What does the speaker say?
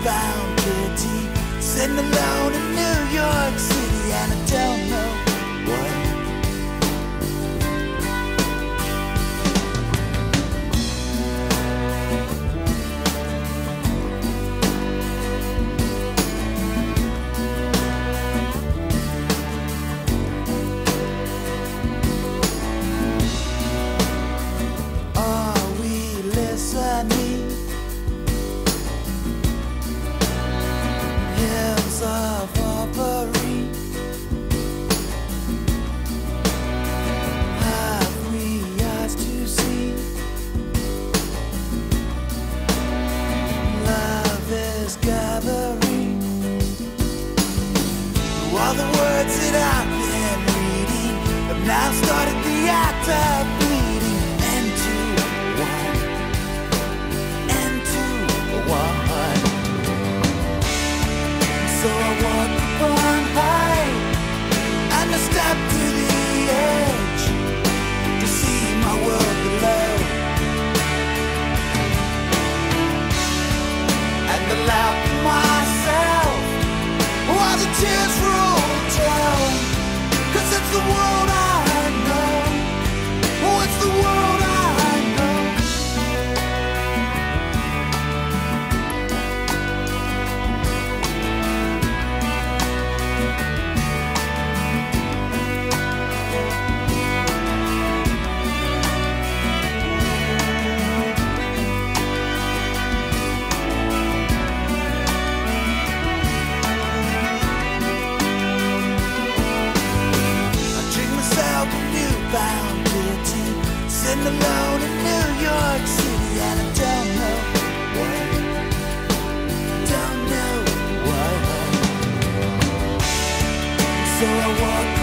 newfound pity Sitting alone in New York City And I don't know why All the words that I've been reading. Have now started the act of bleeding into one, into one. So I walk upon high. And I step to the edge. To see my world below. And I laugh the world alone in New York City, and I don't know why. Don't know why. So I walk